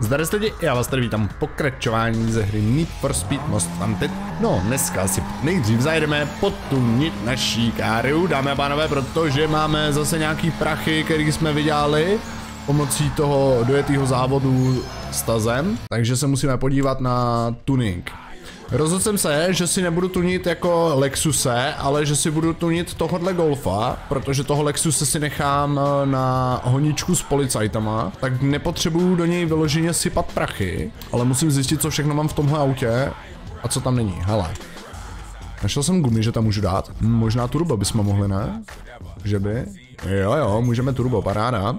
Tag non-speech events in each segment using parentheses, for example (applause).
Zdar lidi, já vás tady vítám pokračování ze hry Need for Speed Most Wanted. No, dneska si nejdřív zajedeme potunit naší káru, dámy a pánové, protože máme zase nějaký prachy, který jsme vydělali pomocí toho dojetého závodu s tazem, takže se musíme podívat na tuning. Rozhodl jsem se, že si nebudu tunit jako Lexuse, ale že si budu tunit tohohle Golfa, protože toho Lexuse si nechám eh, na honičku s policajtama, tak nepotřebuju do něj vyloženě sypat prachy, ale musím zjistit, co všechno mám v tomhle autě a co tam není. Hele. Našel jsem gumy, že tam můžu dát. Hm, možná turbo bychom mohli, ne? Že by? Jo, jo, můžeme turbo, paráda.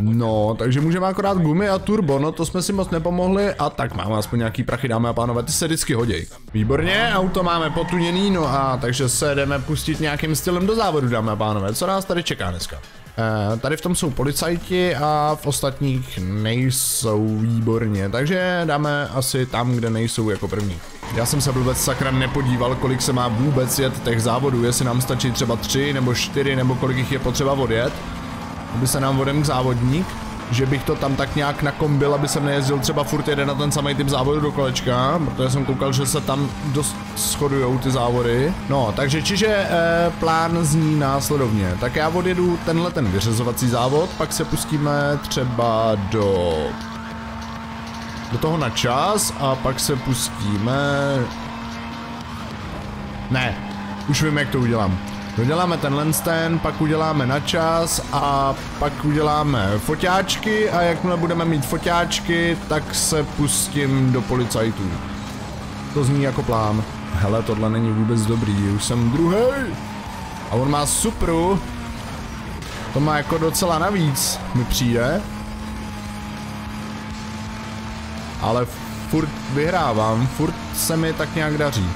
No, takže můžeme akorát gumy a turbo, no to jsme si moc nepomohli a tak máme aspoň nějaký prachy, dámy a pánové, ty se vždycky hodí. Výborně, auto máme potuněný, no a takže se jdeme pustit nějakým stylem do závodu, dámy a pánové, co nás tady čeká dneska? Eh, tady v tom jsou policajti a v ostatních nejsou výborně, takže dáme asi tam, kde nejsou jako první. Já jsem se vůbec sakra nepodíval, kolik se má vůbec jet těch závodů, jestli nám stačí třeba tři nebo čtyři, nebo kolik jich je potřeba odjet aby se nám vodem k závodník, že bych to tam tak nějak nakombil, aby jsem nejezdil třeba furt jeden na ten samý typ závodu do kolečka, protože jsem koukal, že se tam dost shodujou ty závody. No, takže čiže eh, plán zní následovně. Tak já odjedu tenhle ten vyřazovací závod, pak se pustíme třeba do do toho na čas a pak se pustíme... Ne, už vím, jak to udělám. Doděláme tenhle ten, pak uděláme na čas a pak uděláme foťáčky a jakmile budeme mít foťáčky, tak se pustím do policajtů. To zní jako plán. Hele, tohle není vůbec dobrý, už jsem druhý. A on má supru. To má jako docela navíc, mi přijde. Ale furt vyhrávám, furt se mi tak nějak daří.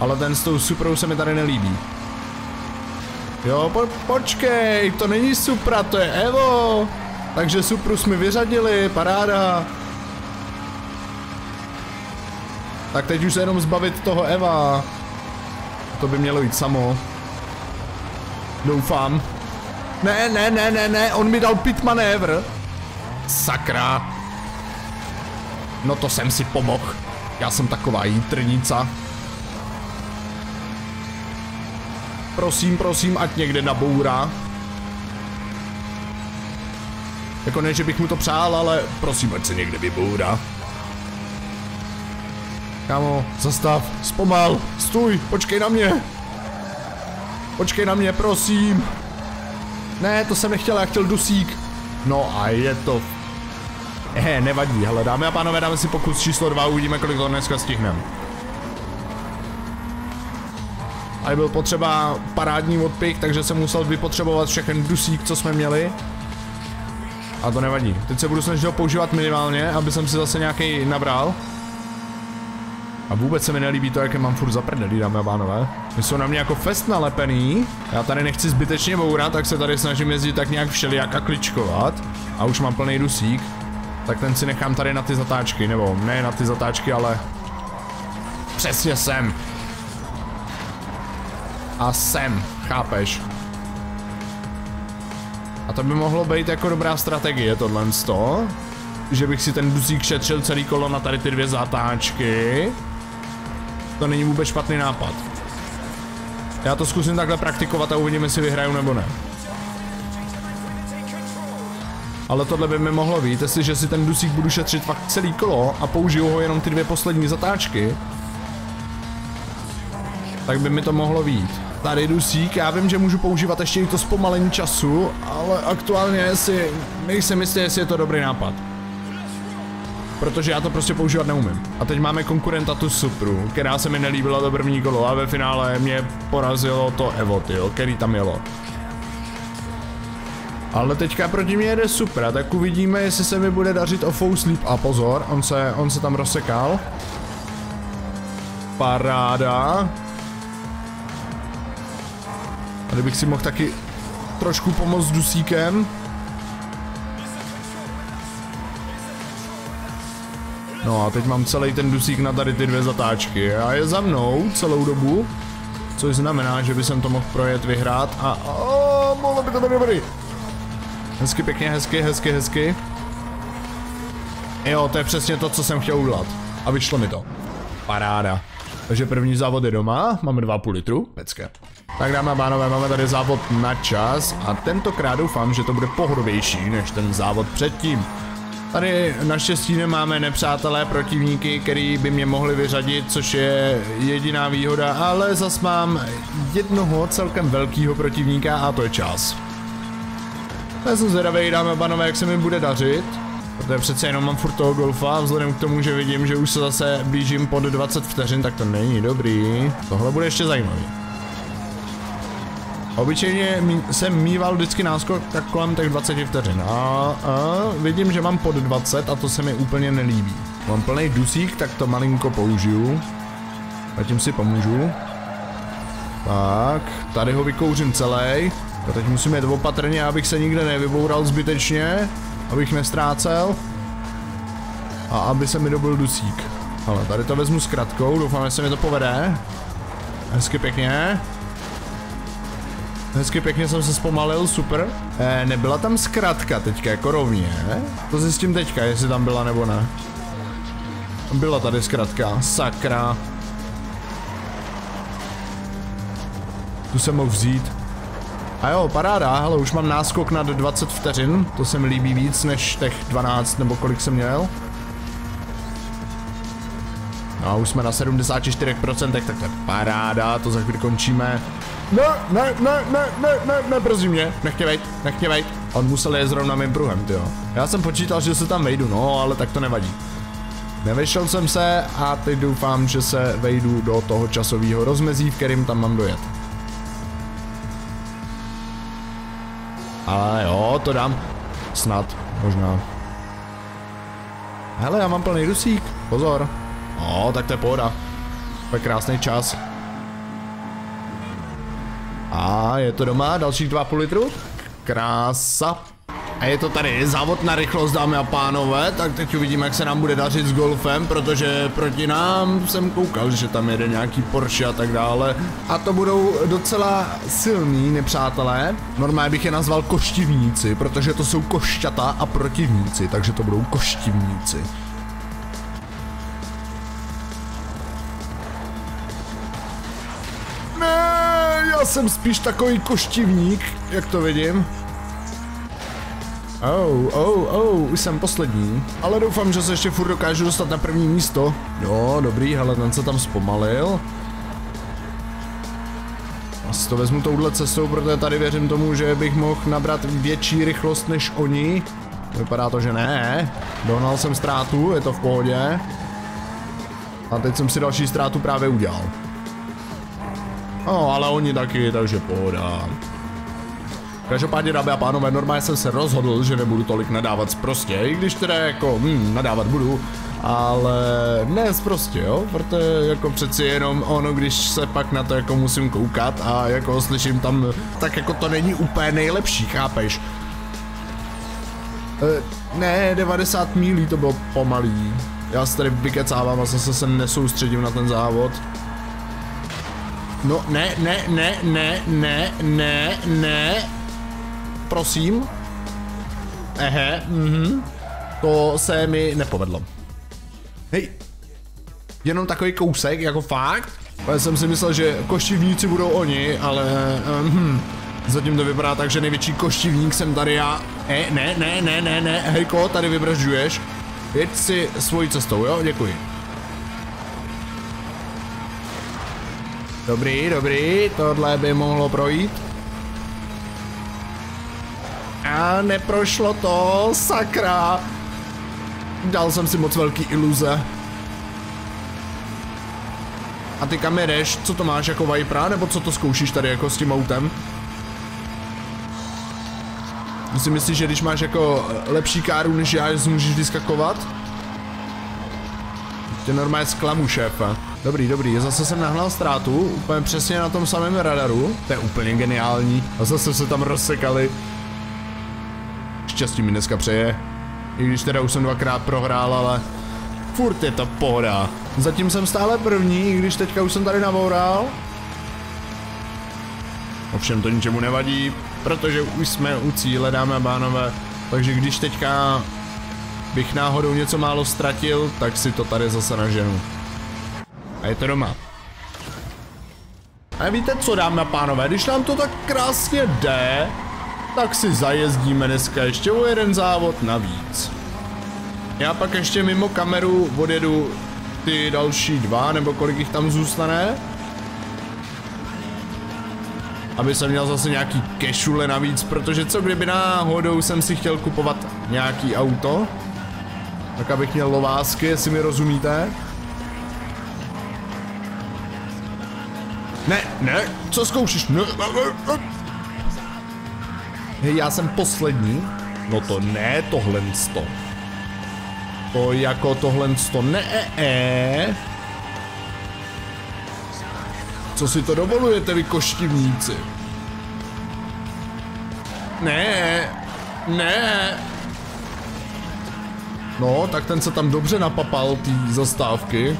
Ale ten s tou suprou se mi tady nelíbí. Jo, po, počkej, to není Supra, to je Evo. Takže Supru jsme vyřadili, paráda. Tak teď už se jenom zbavit toho Eva. To by mělo jít samo. Doufám. Ne, ne, ne, ne, ne, on mi dal pit manévr. Sakra. No to jsem si pomohl. Já jsem taková jitrnica. Prosím, prosím, ať někde nabourá. Jako ne, že bych mu to přál, ale prosím, ať se někde vybourá. Kámo, zastav, zpomal, stůj, počkej na mě. Počkej na mě, prosím. Ne, to jsem nechtěl, já chtěl dusík. No a je to... He, nevadí, hele, dámy a pánové, dáme si pokus číslo 2, uvidíme, kolik to dneska stihneme. Ale byl potřeba parádní odpik, takže jsem musel vypotřebovat všechen dusík, co jsme měli. A to nevadí. Teď se budu snažit ho používat minimálně, aby jsem si zase nějaký nabral. A vůbec se mi nelíbí to, jaké mám furt za prdelí, dámy a pánové. My jsou na mě jako fest nalepený. Já tady nechci zbytečně bourat, tak se tady snažím jezdit tak nějak všelijak a kličkovat. A už mám plný dusík. Tak ten si nechám tady na ty zatáčky, nebo ne na ty zatáčky, ale... Přesně sem a sem, chápeš? A to by mohlo být jako dobrá strategie tohle z toho, že bych si ten dusík šetřil celý kolo na tady ty dvě zatáčky. To není vůbec špatný nápad. Já to zkusím takhle praktikovat a uvidím, jestli vyhraju nebo ne. Ale tohle by mi mohlo být, jestliže si ten dusík budu šetřit fakt celý kolo a použiju ho jenom ty dvě poslední zatáčky, tak by mi to mohlo být. Tady dusík, já vím, že můžu používat ještě i to zpomalení času, ale aktuálně si nejsem jistý, jestli je to dobrý nápad. Protože já to prostě používat neumím. A teď máme konkurenta tu Supru, která se mi nelíbila do první kolo a ve finále mě porazilo to Evo, tyjo, který tam jelo. Ale teďka proti mě jede Supra, tak uvidíme, jestli se mi bude dařit o full sleep. A pozor, on se, on se tam rozsekal. Paráda. Tady bych si mohl taky trošku pomoct dusíkem. No a teď mám celý ten dusík na tady ty dvě zatáčky a je za mnou celou dobu. Což znamená, že by jsem to mohl projet, vyhrát a... Oh, mohlo by to být dobrý. Hezky, pěkně, hezky, hezky, hezky. Jo, to je přesně to, co jsem chtěl udělat. A vyšlo mi to. Paráda. Takže první závod je doma, máme 2,5 litru, pecké. Tak dáme a pánové, máme tady závod na čas a tentokrát doufám, že to bude pohodovější než ten závod předtím. Tady naštěstí nemáme nepřátelé protivníky, který by mě mohli vyřadit, což je jediná výhoda, ale zas mám jednoho celkem velkého protivníka a to je čas. Já jsem zvědavý, dáme a pánové, jak se mi bude dařit. Protože přece jenom mám furt toho golfa vzhledem k tomu, že vidím, že už se zase blížím pod 20 vteřin, tak to není dobrý. Tohle bude ještě zajímavý. Obyčejně jsem mýval vždycky náskok tak kolem těch 20 vteřin a, a vidím, že mám pod 20 a to se mi úplně nelíbí. Mám plný dusík, tak to malinko použiju. A tím si pomůžu. Tak, tady ho vykouřím celý. A teď musím jít opatrně, abych se nikde nevyboural zbytečně abych nestrácel. A aby se mi dobil dusík. Ale tady to vezmu s kratkou, doufám, že se mi to povede. Hezky pěkně. Hezky pěkně jsem se zpomalil, super. Eh, nebyla tam zkratka teďka jako rovně. To zjistím teďka, jestli tam byla nebo ne. Byla tady zkratka, sakra. Tu jsem mohl vzít. A jo, paráda, ale už mám náskok nad 20 vteřin, to se mi líbí víc než těch 12 nebo kolik jsem měl. No a už jsme na 74%, tak to je paráda, to za chvíli končíme. Ne, ne, ne, ne, ne, ne, ne, prosím mě, nechtěvejt, nechtěvejt. On musel jít zrovna mým pruhem, jo. Já jsem počítal, že se tam vejdu, no, ale tak to nevadí. Nevešel jsem se a teď doufám, že se vejdu do toho časového rozmezí, v kterým tam mám dojet. Ale jo, to dám. Snad, možná. Hele, já mám plný dusík. Pozor. No, tak to je pohoda. To je krásný čas. Je to doma, dalších 2,5 litru. Krása. A je to tady závod na rychlost, dámy a pánové, tak teď uvidíme, jak se nám bude dařit s golfem, protože proti nám jsem koukal, že tam jede nějaký Porsche a tak dále. A to budou docela silní nepřátelé. Normálně bych je nazval koštivníci, protože to jsou košťata a protivníci, takže to budou koštivníci. Jsem spíš takový koštivník, jak to vidím. Oh, oh, oh, už jsem poslední. Ale doufám, že se ještě furt dokážu dostat na první místo. Jo, dobrý, hele, ten se tam zpomalil. Asi to vezmu touhle cestou, protože tady věřím tomu, že bych mohl nabrat větší rychlost než oni. Vypadá to, že ne. Dohnal jsem ztrátu, je to v pohodě. A teď jsem si další ztrátu právě udělal. No, ale oni taky, takže pohoda. Každopádně, dámy a pánové, normálně jsem se rozhodl, že nebudu tolik nadávat prostě, i když teda jako, hm, nadávat budu, ale ne prostě, jo, protože jako přeci jenom ono, když se pak na to jako musím koukat a jako slyším tam, tak jako to není úplně nejlepší, chápeš? E, ne, 90 mílí to bylo pomalý. Já se tady vykecávám a zase se nesoustředím na ten závod. No, ne, ne, ne, ne, ne, ne, ne, prosím. Ehe, mhm. To se mi nepovedlo. Hej. Jenom takový kousek, jako fakt? Já jsem si myslel, že koštivníci budou oni, ale... Um, zatím to vypadá tak, že největší koštivník jsem tady já. E, ne, ne, ne, ne, ne, hejko, tady vybržuješ. Jeď si svojí cestou, jo, děkuji. Dobrý, dobrý, tohle by mohlo projít. A neprošlo to, sakra. Dal jsem si moc velký iluze. A ty kam jedeš? Co to máš jako Vipera? Nebo co to zkoušíš tady jako s tím autem? Si myslíš, že když máš jako lepší káru než já, že si můžeš vyskakovat? Tě normálně zklamu, šéfe. Dobrý, dobrý, zase jsem nahnal ztrátu, úplně přesně na tom samém radaru. To je úplně geniální. A zase se tam rozsekali štěstí mi dneska přeje. I když teda už jsem dvakrát prohrál, ale furt je to pohoda. Zatím jsem stále první, i když teďka už jsem tady navoural. Ovšem to ničemu nevadí, protože už jsme u cíle, dámy a bánové. Takže když teďka bych náhodou něco málo ztratil, tak si to tady zase naženu. A je to doma. A víte co, dámy a pánové, když nám to tak krásně jde, tak si zajezdíme dneska ještě o jeden závod navíc. Já pak ještě mimo kameru odjedu ty další dva, nebo kolik jich tam zůstane. Aby jsem měl zase nějaký kešule navíc, protože co kdyby náhodou jsem si chtěl kupovat nějaký auto, tak abych měl lovásky, jestli mi rozumíte. Ne, ne, co zkoušíš? Ne, ne, ne. Hej, já jsem poslední. No to ne, tohle to. To jako tohle to ne, e, Co si to dovolujete, vy koštivníci? Ne, ne. No, tak ten se tam dobře napapal, ty zastávky.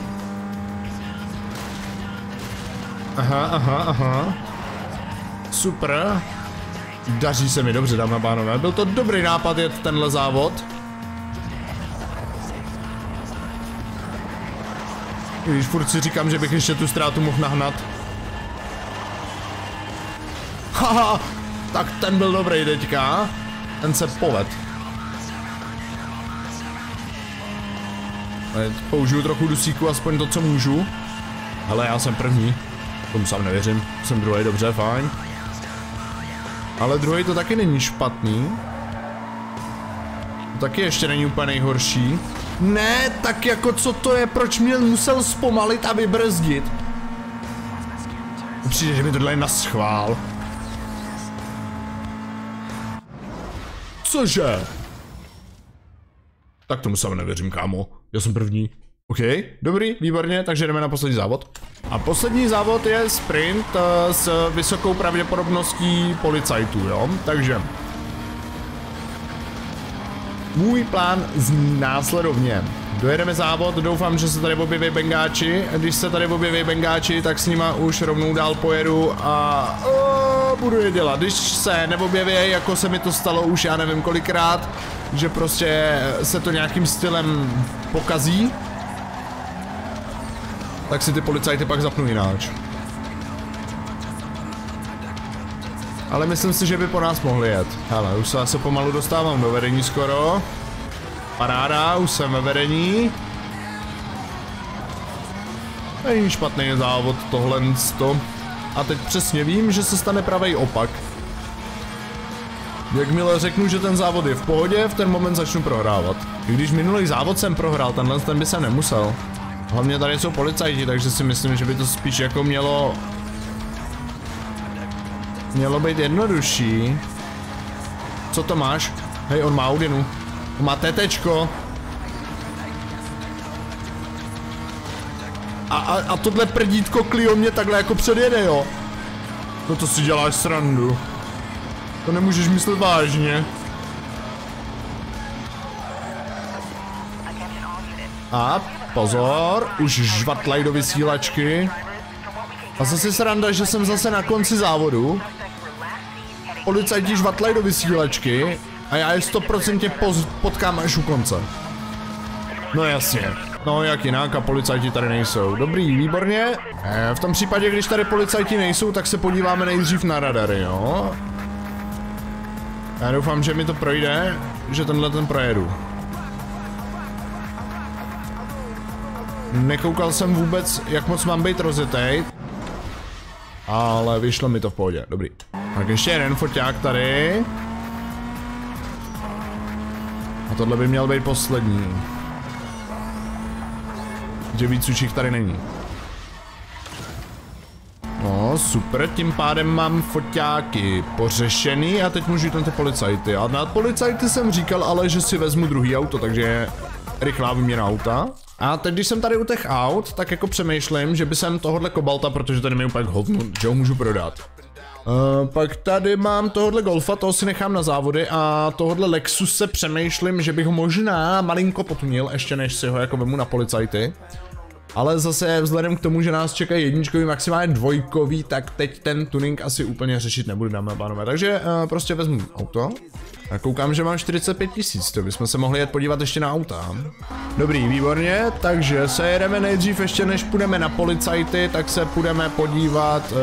Aha, aha, aha. Super. Daří se mi dobře, dámy a pánové. Byl to dobrý nápad jet tenhle závod. Když furt si říkám, že bych ještě tu ztrátu mohl nahnat. Haha, tak ten byl dobrý teďka. Ten se poved. Použiju trochu dusíku, aspoň to, co můžu. Ale já jsem první. Tomu sám nevěřím. Jsem druhý, dobře, fajn. Ale druhý to taky není špatný. To taky ještě není úplně nejhorší. Ne, tak jako co to je, proč mě musel zpomalit a vybrzdit? Přijde, že mi tohle je na schvál. Cože? Tak tomu sám nevěřím, kámo. Já jsem první. OK, dobrý, výborně, takže jdeme na poslední závod. A poslední závod je sprint uh, s vysokou pravděpodobností policajtů, jo? Takže... Můj plán zní následovně. Dojedeme závod, doufám, že se tady objeví bengáči. Když se tady objeví bengáči, tak s nima už rovnou dál pojedu a budu je dělat. Když se neobjeví, jako se mi to stalo už já nevím kolikrát, že prostě se to nějakým stylem pokazí, tak si ty policajty pak zapnu jináč. Ale myslím si, že by po nás mohli jet. Hele, už se asi pomalu dostávám do vedení skoro. Paráda, už jsem ve vedení. Není špatný závod tohle to. A teď přesně vím, že se stane pravý opak. Jakmile řeknu, že ten závod je v pohodě, v ten moment začnu prohrávat. I když minulý závod jsem prohrál, tenhle ten by se nemusel. Hlavně tady jsou policajti, takže si myslím, že by to spíš jako mělo... Mělo být jednodušší. Co to máš? Hej, on má Audinu. On má tetečko. A, a, a tohle prdítko Clio mě takhle jako předjede, jo? No to si děláš srandu. To nemůžeš myslet vážně. A Pozor, už žvatlej do vysílačky. A zase sranda, že jsem zase na konci závodu. Policajti žvatlej do vysílačky a já je 100% potkám až u konce. No jasně. No jak jinak a policajti tady nejsou. Dobrý, výborně. E, v tom případě, když tady policajti nejsou, tak se podíváme nejdřív na radary, jo? Já doufám, že mi to projde, že tenhle ten projedu. Nekoukal jsem vůbec, jak moc mám být rozjetej. Ale vyšlo mi to v pohodě, dobrý. Tak ještě jeden foťák tady. A tohle by měl být poslední. Že víc už jich tady není. No, super, tím pádem mám foťáky pořešený a teď můžu jít na ty policajty. A na policajty jsem říkal ale, že si vezmu druhý auto, takže rychlá výměna auta. A teď, když jsem tady u těch aut, tak jako přemýšlím, že by jsem tohohle kobalta, protože tady mi úplně hovnu, že ho můžu prodat. Uh, pak tady mám tohohle Golfa, toho si nechám na závody a tohohle Lexus se přemýšlím, že bych ho možná malinko potunil, ještě než si ho jako vemu na policajty. Ale zase vzhledem k tomu, že nás čekají jedničkový, maximálně dvojkový, tak teď ten tuning asi úplně řešit nebudu, dámy a pánové. Takže uh, prostě vezmu auto. A koukám, že mám 45 tisíc, to bychom se mohli jet podívat ještě na auta. Dobrý, výborně, takže se jedeme nejdřív ještě než půjdeme na policajty, tak se půjdeme podívat e,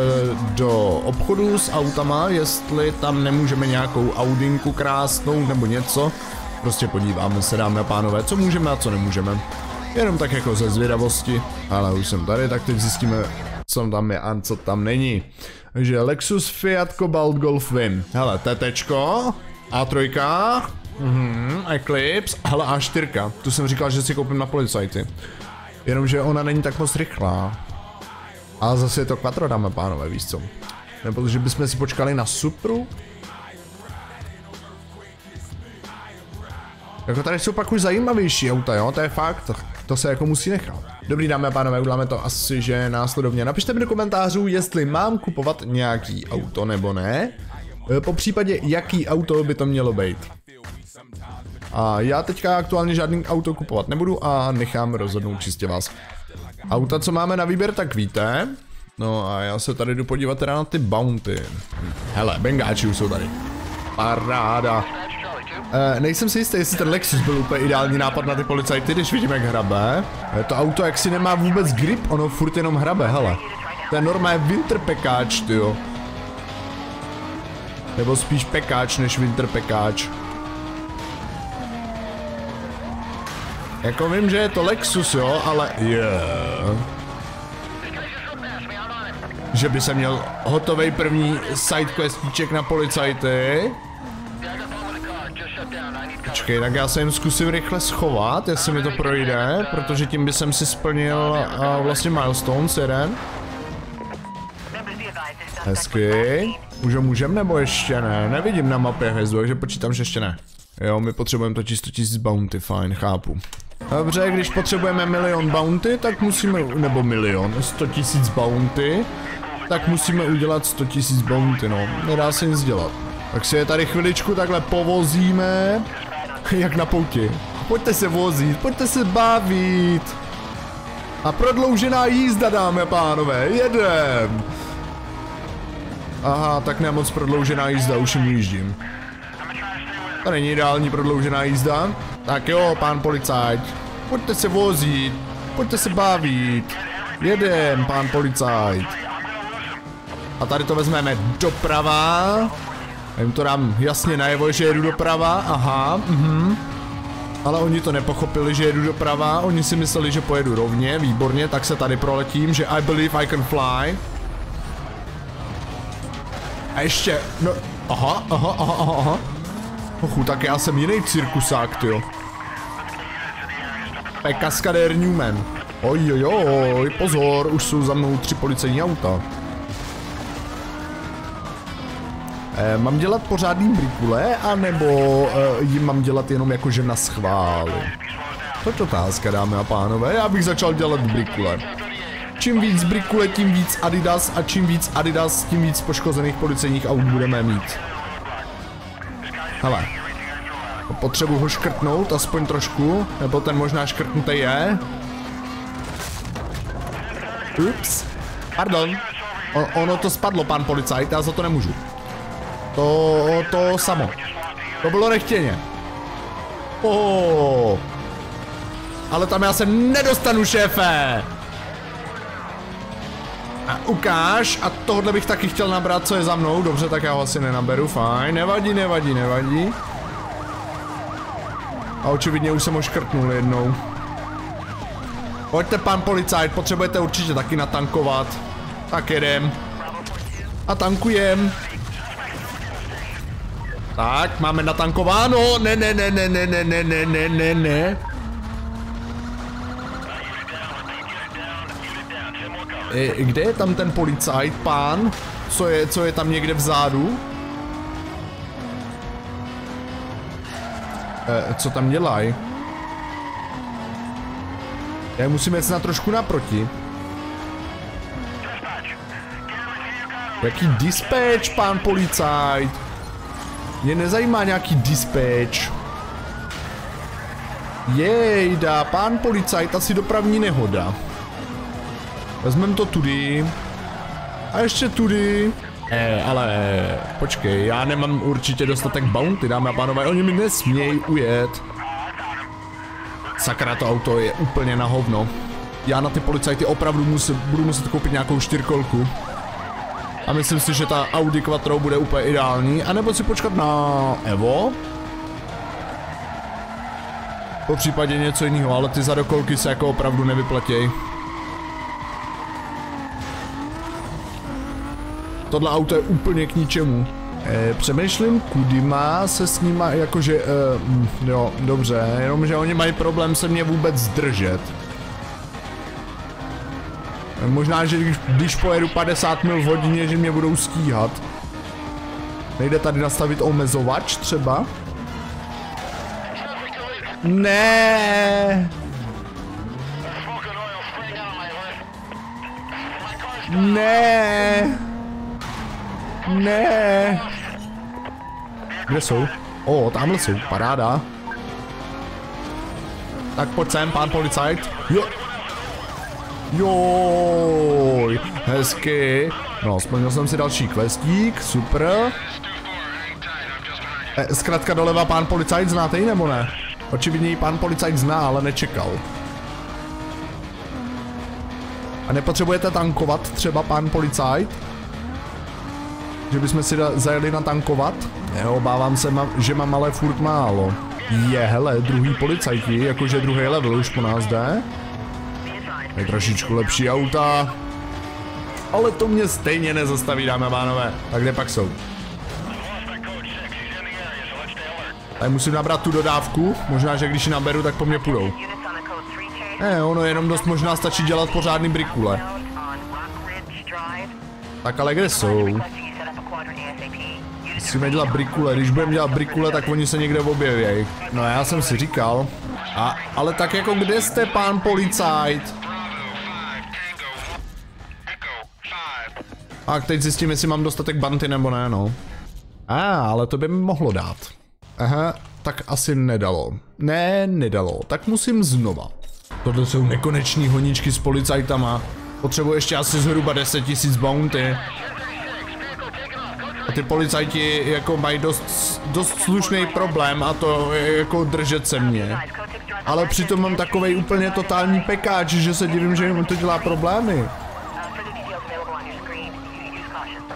do obchodu s autama, jestli tam nemůžeme nějakou Audinku krásnou nebo něco. Prostě podíváme se, dáme a pánové, co můžeme a co nemůžeme. Jenom tak jako ze zvědavosti, ale už jsem tady, tak teď zjistíme, co tam je a co tam není. Takže Lexus, Fiat, Cobalt, Golf, Vim. Hele, TTčko, A3, mhm, Eclipse, hele A4, tu jsem říkal, že si koupím na policajty. Jenomže ona není tak moc rychlá. A zase je to Quattro, dáme pánové, víš co. Nebo že bychom si počkali na Supru? Jako tady jsou pak už zajímavější auta, jo, to je fakt, to se jako musí nechat. Dobrý dámy a pánové, uděláme to asi, že následovně. Napište mi do komentářů, jestli mám kupovat nějaký auto nebo ne. E, po případě, jaký auto by to mělo být. A já teďka aktuálně žádný auto kupovat nebudu a nechám rozhodnout čistě vás. Auta, co máme na výběr, tak víte. No a já se tady jdu podívat teda na ty bounty. Hele, bengáči už jsou tady. Paráda. Uh, nejsem si jistý, jestli ten Lexus byl úplně ideální nápad na ty policajty, když vidím, jak hrabe. Uh, to auto jak si nemá vůbec grip, ono furt jenom hrabe, hele. To je normálně winter pekáč, tyjo. Nebo spíš pekáč než winter pekáč. Jako vím, že je to Lexus, jo, ale yeah. Že by se měl hotový první sidequestíček na policajty. Počkej, tak já se jim zkusím rychle schovat, jestli mi to projde, protože tím by jsem si splnil uh, vlastně milestones jeden. Hezky. Už ho můžem nebo ještě ne? Nevidím na mapě hvězdu, takže počítám, že ještě ne. Jo, my potřebujeme totiž 100 000 bounty, fajn, chápu. Dobře, když potřebujeme milion bounty, tak musíme, nebo milion, 100 000 bounty, tak musíme udělat 100 000 bounty, no. Nedá se nic dělat. Tak si je tady chviličku takhle povozíme. Jak na pouti. Pojďte se vozit, pojďte se bavit. A prodloužená jízda, dámy a pánové, jedem. Aha, tak nemoc prodloužená jízda, už jim jíždím. To není ideální prodloužená jízda. Tak jo, pán policajt. Pojďte se vozit, pojďte se bavit. Jedem, pán policajt. A tady to vezmeme doprava. Já jim to dám jasně najevo, že jedu doprava, aha, mhm. Ale oni to nepochopili, že jedu doprava, oni si mysleli, že pojedu rovně, výborně, tak se tady proletím, že I believe I can fly. A ještě, no, aha, aha, aha, aha, aha. Ochu, tak já jsem jiný cirkusák, tyjo. To je kaskadér Newman. Ojojoj, pozor, už jsou za mnou tři policejní auta. Eh, mám dělat pořádný brikule, anebo eh, jim mám dělat jenom jako že na schvály? To je otázka, dámy a pánové, já bych začal dělat brikule. Čím víc brikule, tím víc Adidas a čím víc Adidas, tím víc poškozených policejních aut budeme mít. Hele. Potřebuji ho škrtnout, aspoň trošku, nebo ten možná škrtnutý je. Ups. Pardon. O, ono to spadlo, pan policajt, já za to nemůžu. To, to samo. To bylo nechtěně. Oh. Ale tam já se nedostanu, šéfe. A ukáž, a tohle bych taky chtěl nabrat, co je za mnou. Dobře, tak já ho asi nenaberu, fajn. Nevadí, nevadí, nevadí. A očividně už jsem ho škrtnul jednou. Pojďte, pan policajt, potřebujete určitě taky natankovat. Tak jedem. A tankujem. Tak, máme natankováno. Ne, ne, ne, ne, ne, ne, ne, ne, ne, ne, E, kde je tam ten policajt, pán? Co je, co je tam někde vzadu? E, co tam dělají? Já musím jít na trošku naproti. Jaký dispatch, pán policajt? Mě nezajímá nějaký dispatch. Jejda, pán policajt, asi dopravní nehoda. Vezmeme to tudy. A ještě tudy. Eh, ale počkej, já nemám určitě dostatek bounty, dámy a pánové, oni mi nesmějí ujet. Sakra, to auto je úplně na hovno. Já na ty policajty opravdu musím, budu muset koupit nějakou čtyřkolku. A myslím si, že ta Audi Quattro bude úplně ideální. A nebo si počkat na Evo. Po případě něco jiného, ale ty zadokolky se jako opravdu nevyplatějí. Tohle auto je úplně k ničemu. E, přemýšlím, kudy má se s nima, jakože, e, jo, dobře, jenomže oni mají problém se mě vůbec zdržet. E, možná, že když, když pojedu 50 mil v hodině, že mě budou stíhat. Nejde tady nastavit omezovač třeba? Ne. Ne. Ne. Kde jsou? O, tamhle jsou, paráda. Tak pojď sem, pán policajt. Jo. Joj, hezky. No, splnil jsem si další questík, super. E, zkrátka doleva pán policajt znáte ji nebo ne? Očividně ji pán policajt zná, ale nečekal. A nepotřebujete tankovat třeba pán policajt? Že bychom si zajeli natankovat? Neobávám se, že mám ale furt málo. Je, hele, druhý policajti, jakože druhý level už po nás jde. Je trošičku lepší auta. Ale to mě stejně nezastaví, dámy a pánové. Tak kde pak jsou? Tady musím nabrat tu dodávku, možná, že když ji naberu, tak po mně půjdou. Ne, ono jenom dost možná stačí dělat pořádný brikule. Tak ale kde jsou? Musíme dělat brikule, když budeme dělat brikule, tak oni se někde objeví. No já jsem si říkal. A, ale tak jako kde jste, pán policajt? A teď zjistím, jestli mám dostatek banty nebo ne, no. A, ah, ale to by mi mohlo dát. Aha, tak asi nedalo. Ne, nedalo. Tak musím znova. Tohle jsou nekoneční honičky s policajtama. Potřebuji ještě asi zhruba 10 000 bounty. A ty policajti jako mají dost, dost slušný problém a to je jako držet se mě. Ale přitom mám takovej úplně totální pekáč, že se divím, že jim to dělá problémy.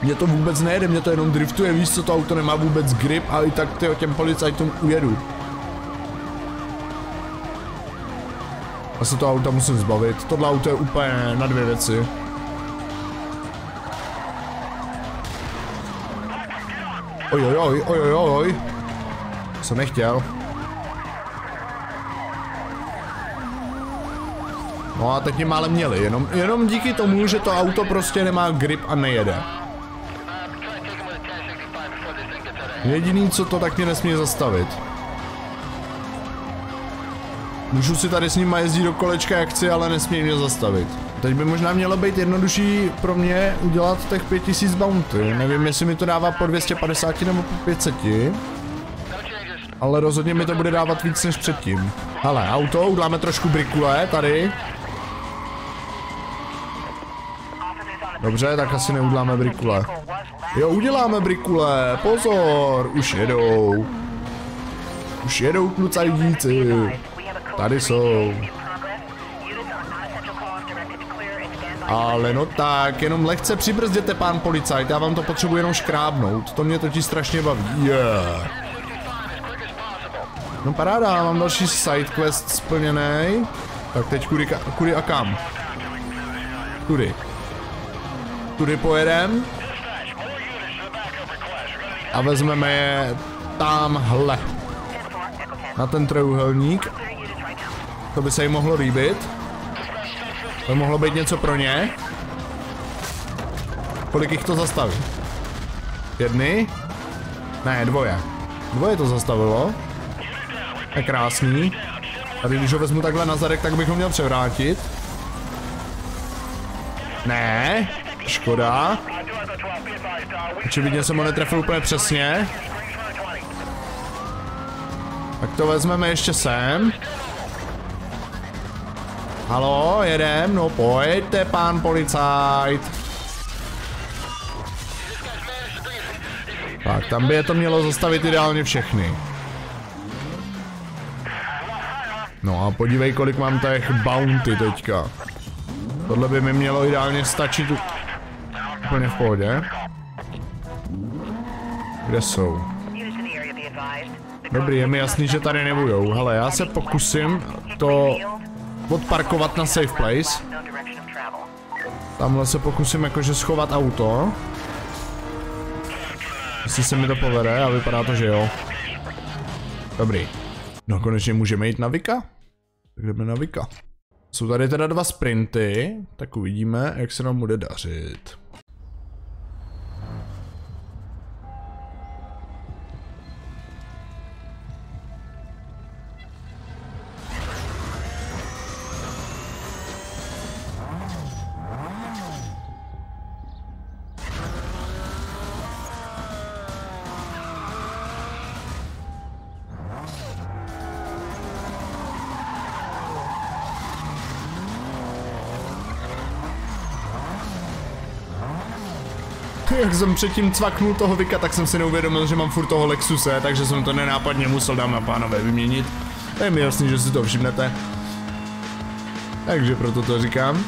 Mně to vůbec nejde, mě to jenom driftuje, víš co, to auto nemá vůbec grip, ale i tak tyho, těm policajtům ujedu. Asi to auto musím zbavit, tohle auto je úplně na dvě věci. Oj, oj, oj, oj, oj, oj. Jsem nechtěl. No a teď mě málem měli, jenom, jenom díky tomu, že to auto prostě nemá grip a nejede. Jediný, co to tak mě nesmí zastavit. Můžu si tady s ním jezdit do kolečka jak chci, ale nesmí mě zastavit. Teď by možná mělo být jednodušší pro mě udělat těch 5000 bounty. Nevím, jestli mi to dává po 250 nebo po 500. Ale rozhodně mi to bude dávat víc než předtím. Hele, auto, uděláme trošku brikule tady. Dobře, tak asi neuděláme brikule. Jo, uděláme brikule, pozor, už jedou. Už jedou klucajdíci. Tady jsou. Ale no tak, jenom lehce přibrzděte, pán policajt, já vám to potřebuji jenom škrábnout, to mě totiž strašně baví. Yeah. No paráda, mám další sidequest splněný. Tak teď kudy, kudy a kam? Kudy. Kudy pojedem. A vezmeme je tamhle. Na ten trojuhelník. To by se jim mohlo líbit. To mohlo být něco pro ně. Kolik jich to zastaví? Jedny? Ne, dvoje. Dvoje to zastavilo. Je krásný. Tady když ho vezmu takhle na zadek, tak bych ho měl převrátit. Ne, škoda. Očividně jsem ho netrefil úplně přesně. Tak to vezmeme ještě sem. Halo, jedem, no pojďte, pán policajt. Tak, tam by je to mělo zastavit ideálně všechny. No a podívej, kolik mám těch bounty teďka. Tohle by mi mělo ideálně stačit úplně v pohodě. Kde jsou? Dobrý, je mi jasný, že tady nebudou. Hele, já se pokusím to odparkovat na safe place. Tamhle se pokusím jakože schovat auto. Jestli se mi to povede a vypadá to, že jo. Dobrý. No konečně můžeme jít na Vika? Tak jdeme na Vika. Jsou tady teda dva sprinty, tak uvidíme, jak se nám bude dařit. Jsem předtím cvaknul toho Vika, tak jsem si neuvědomil, že mám furt toho Lexuse, takže jsem to nenápadně musel dám a pánové vyměnit. To je mi jasný, že si to všimnete. Takže proto to říkám.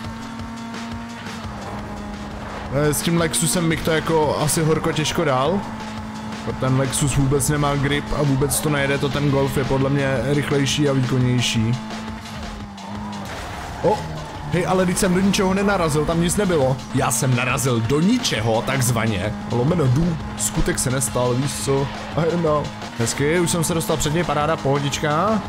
Eh, s tím Lexusem bych to jako asi horko těžko dál. Ten Lexus vůbec nemá grip a vůbec to nejde, to ten Golf je podle mě rychlejší a výkonnější. O, Hej, ale když jsem do ničeho nenarazil, tam nic nebylo. Já jsem narazil do ničeho, takzvaně. Lomeno dů, skutek se nestal, víš co? I know. Hezky, už jsem se dostal před něj, paráda, pohodička.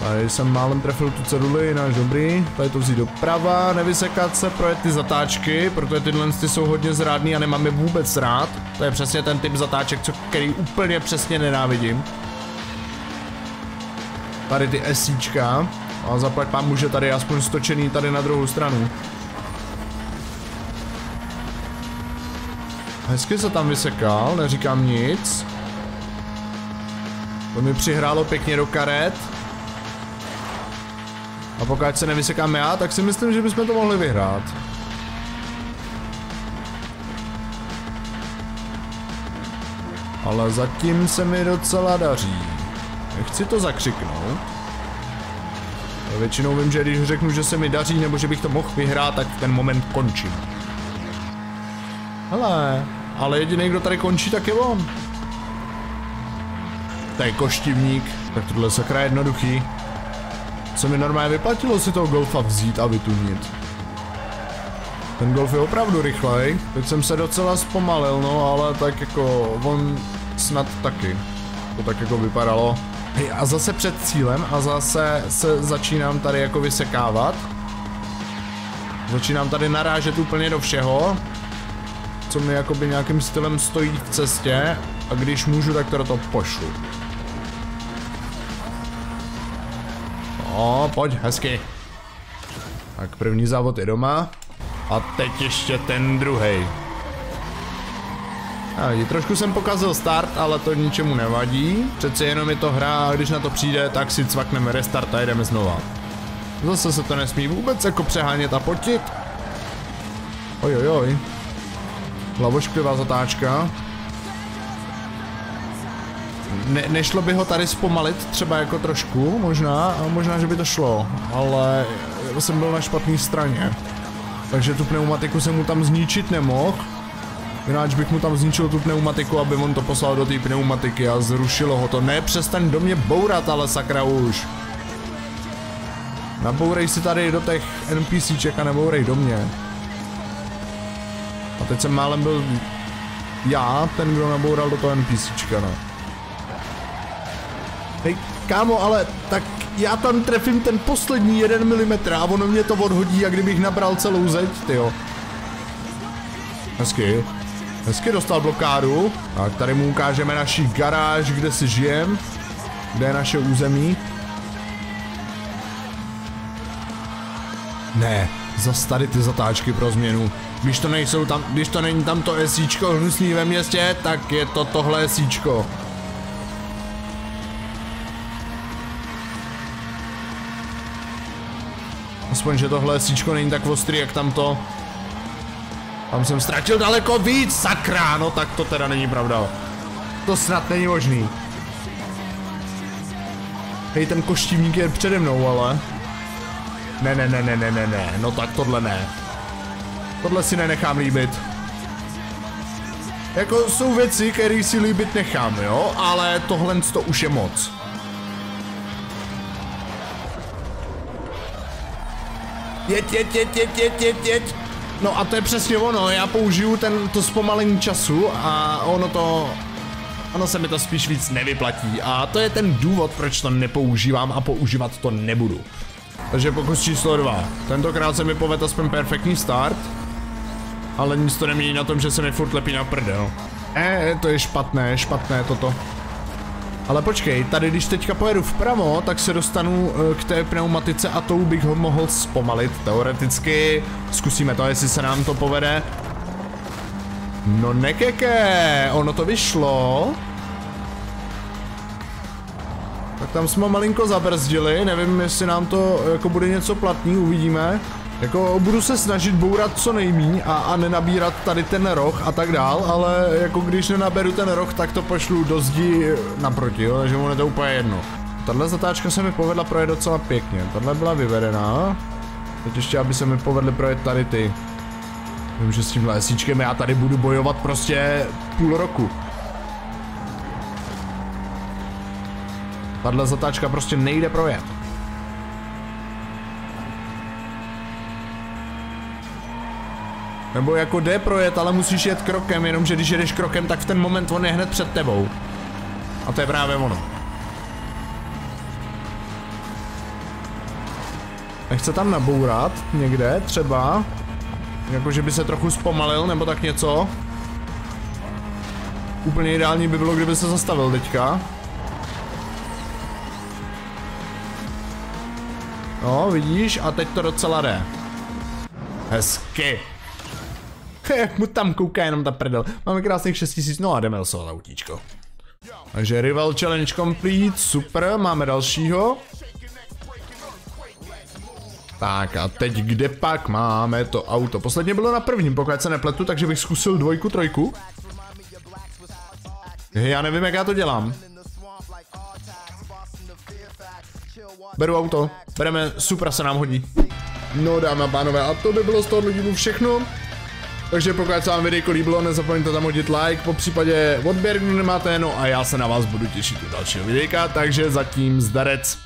Tady jsem málem trefil tu ceduli, náš dobrý. Tady to vzít doprava, nevysekat se, projet ty zatáčky, protože tyhle ty jsou hodně zrádný a nemám je vůbec rád. To je přesně ten typ zatáček, co, který úplně přesně nenávidím. Tady ty SIčka. A zaplať pán může tady aspoň stočený tady na druhou stranu. Hezky se tam vysekal, neříkám nic. To mi přihrálo pěkně do karet. A pokud se nevysekám já, tak si myslím, že bychom to mohli vyhrát. Ale zatím se mi docela daří. Nechci to zakřiknout. Většinou vím, že když řeknu, že se mi daří nebo že bych to mohl vyhrát, tak v ten moment končím. Hele, ale jediný, kdo tady končí, tak je on. To je koštivník, tak tohle sakra jednoduchý. Co mi normálně vyplatilo si toho golfa vzít a vytunit. Ten golf je opravdu rychlej, teď jsem se docela zpomalil, no ale tak jako on snad taky. To tak jako vypadalo. A zase před cílem a zase se začínám tady jako vysekávat. Začínám tady narážet úplně do všeho, co mi jakoby nějakým stylem stojí v cestě a když můžu, tak to do toho pošlu. O, pojď, hezky. Tak první závod je doma. A teď ještě ten druhý. A trošku jsem pokazil start, ale to ničemu nevadí. Přece jenom je to hra a když na to přijde, tak si cvakneme restart a jdeme znova. Zase se to nesmí vůbec jako přehánět a potit. Ojojoj. Hlavošklivá zatáčka. Ne, nešlo by ho tady zpomalit třeba jako trošku, možná, a možná, že by to šlo, ale jsem byl na špatné straně. Takže tu pneumatiku jsem mu tam zničit nemohl. Jináč bych mu tam zničil tu pneumatiku, aby on to poslal do té pneumatiky a zrušilo ho to. Ne, přestaň do mě bourat, ale sakra už. Nabourej si tady do těch NPCček a nebourej do mě. A teď jsem málem byl já, ten, kdo naboural do toho NPCčka, no. Hej, kámo, ale tak já tam trefím ten poslední jeden milimetr a ono mě to odhodí, jak kdybych nabral celou zeď, tyjo. Hezky. Hezky dostal blokádu. Tak tady mu ukážeme naší garáž, kde si žijem. Kde je naše území. Ne, zas tady ty zatáčky pro změnu. Když to nejsou tam, když to není tam to esíčko hnusný ve městě, tak je to tohle esíčko. Aspoň, že tohle esíčko není tak ostrý, jak tamto. Tam jsem ztratil daleko víc, sakra, no tak to teda není pravda. To snad není možný. Hej, ten koštivník je přede mnou, ale... Ne, ne, ne, ne, ne, ne, ne, no tak tohle ne. Tohle si nenechám líbit. Jako jsou věci, které si líbit nechám, jo, ale tohle to už je moc. Jeď, jeď, jeď, jeď, jeď, jeď, jeď. No a to je přesně ono, já použiju ten, to zpomalení času a ono to, ono se mi to spíš víc nevyplatí a to je ten důvod, proč to nepoužívám a používat to nebudu. Takže pokus číslo dva. Tentokrát se mi povedl aspoň perfektní start. Ale nic to nemění na tom, že se mi furt lepí na prdel. Eh, to je špatné, špatné toto. Ale počkej, tady když teďka pojedu vpravo, tak se dostanu eh, k té pneumatice a tou bych ho mohl zpomalit, teoreticky. Zkusíme to, jestli se nám to povede. No nekeke, ono to vyšlo. Tak tam jsme malinko zabrzdili, nevím, jestli nám to jako bude něco platný, uvidíme. Jako budu se snažit bourat co nejmí a, a nenabírat tady ten roh a tak dál, ale jako když nenaberu ten roh, tak to pošlu do zdi naproti, jo, takže mu je to úplně jedno. Tahle zatáčka se mi povedla projet docela pěkně, tahle byla vyvedená. Teď ještě, aby se mi povedly projet tady ty. Vím, že s tímhle lesíčkem já tady budu bojovat prostě půl roku. Tahle zatáčka prostě nejde projet. Nebo jako jde projet, ale musíš jet krokem, jenomže když jedeš krokem, tak v ten moment on je hned před tebou. A to je právě ono. Nechce tam nabourat někde, třeba. Jakože by se trochu zpomalil, nebo tak něco. Úplně ideální by bylo, kdyby se zastavil teďka. No, vidíš, a teď to docela jde. Hezky. Jak (laughs) mu tam kouká jenom ta prdel. Máme krásných 6000, no a jdeme losovat autíčko. Takže rival challenge complete, super, máme dalšího. Tak a teď kde pak máme to auto? Posledně bylo na prvním, pokud se nepletu, takže bych zkusil dvojku, trojku. Já nevím, jak já to dělám. Beru auto, bereme, super se nám hodí. No dámy a pánové, a to by bylo z tohohle dílu všechno. Takže pokud se vám videjko líbilo, nezapomeňte tam hodit like, po případě odběr, kdo nemáte, no a já se na vás budu těšit u dalšího videjka, takže zatím zdarec.